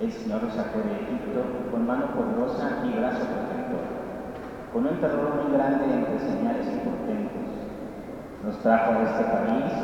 El Señor nos sacó de Egipto con mano poderosa y brazo protector, con un terror muy grande entre señales y portentos. Nos trajo a este país